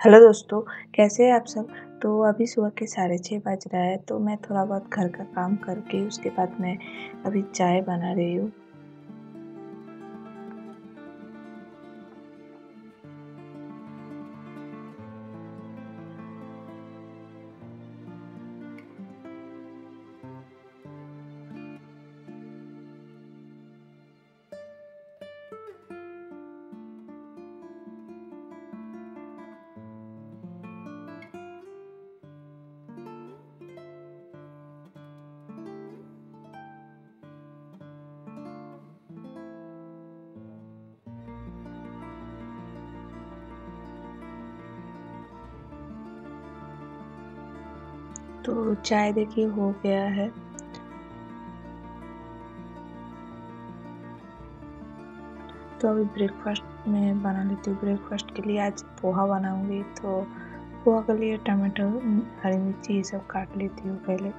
Hello दोस्तों, कैसे हैं आप सब? तो अभी सुबह के साढ़े छः बज रहा है तो मैं थोड़ा बहुत घर का काम करके उसके बाद मैं अभी चाय बना रही हूँ। तो चाय देखिए हो गया है। तो अभी ब्रेकफास्ट में बना लेती हूँ। ब्रेकफास्ट के लिए आज पोहा बनाऊँगी। तो पोहा के लिए टमाटर, हरी मिर्ची ये सब काट लेती हूँ पहले।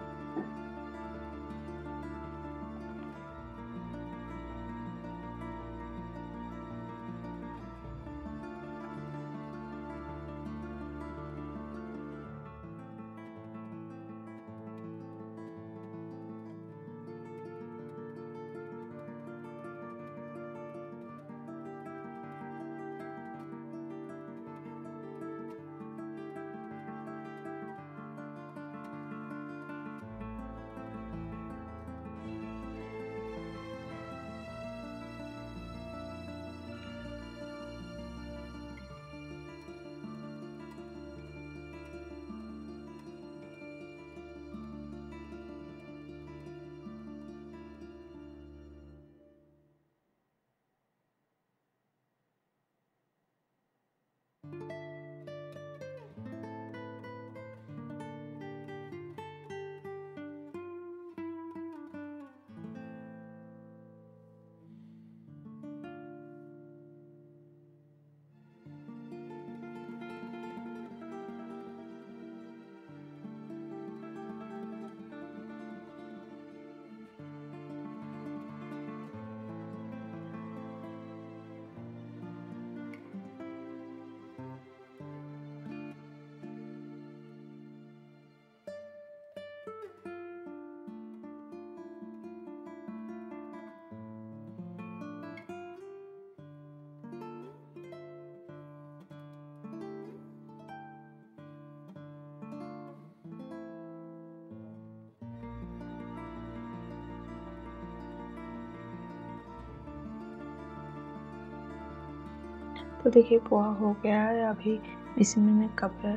तो देखिए पोहा हो गया है। अभी इसमें मैं कपड़ा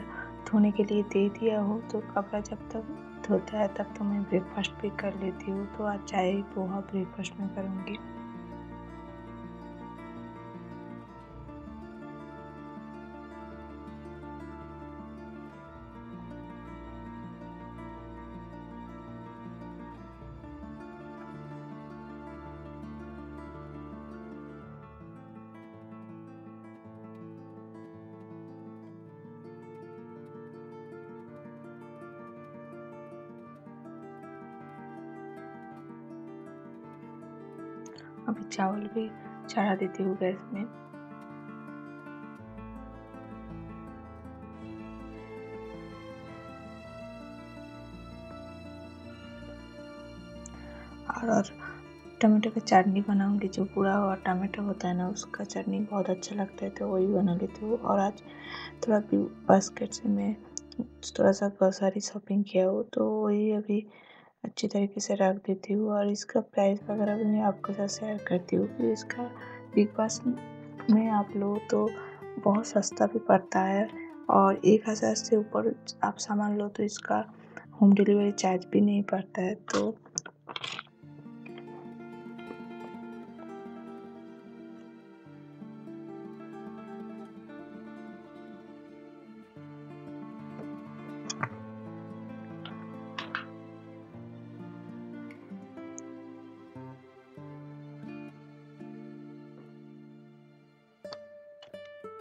धोने के लिए दे दिया हो। तो कपड़ा जब तक धोता है, तब तो मैं ब्रेकफास्ट भी कर लेती हूँ। तो आज चाय पोहा ब्रेकफास्ट में करूँगी। अभी चावल भी चढ़ा देती हूँ गैस में। और टमाटो का चटनी बनाऊँगी, जो पूरा हुआ टमाटो होता है ना, उसका चटनी बहुत अच्छा लगता है तो वही बना लेती हूँ। और आज थोड़ा बास्केट से मैं थोड़ा सा ग्रोसरी शॉपिंग किया हूँ तो वही अभी अच्छी तरीके से रख देती हूँ और इसका प्राइस वगैरह भी मैं आपके साथ शेयर करती हूँ। कि इसका बिग बास में आप लो तो बहुत सस्ता भी पड़ता है और एक हज़ार से ऊपर आप सामान लो तो इसका होम डिलीवरी चार्ज भी नहीं पड़ता है तो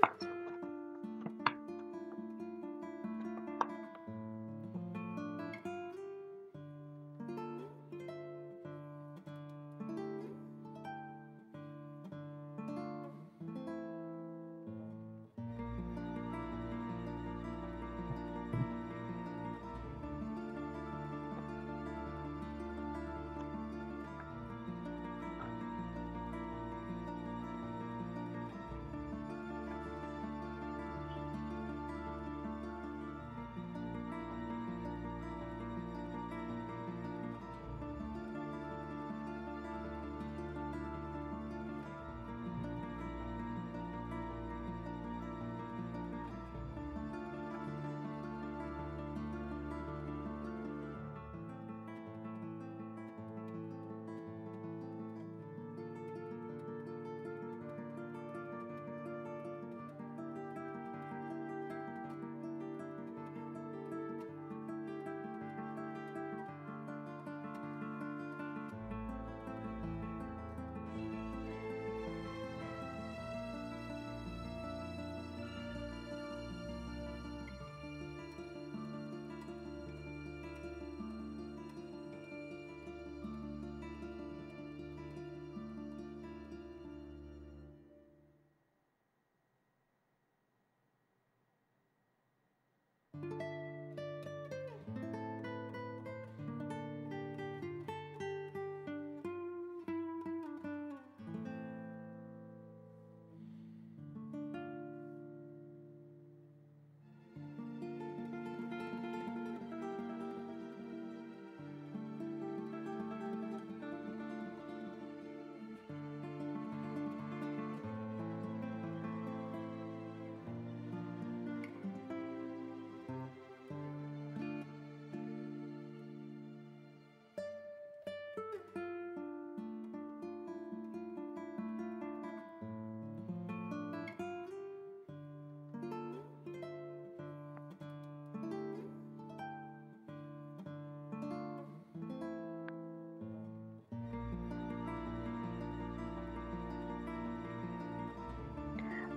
Bye.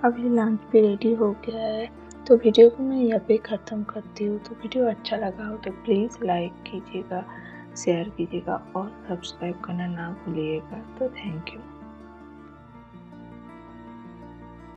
अभी लंच भी रेडी हो गया है तो वीडियो को मैं यहाँ पे ख़त्म करती हूँ। तो वीडियो अच्छा लगा हो तो प्लीज़ लाइक कीजिएगा शेयर कीजिएगा और सब्सक्राइब करना ना भूलिएगा। तो थैंक यू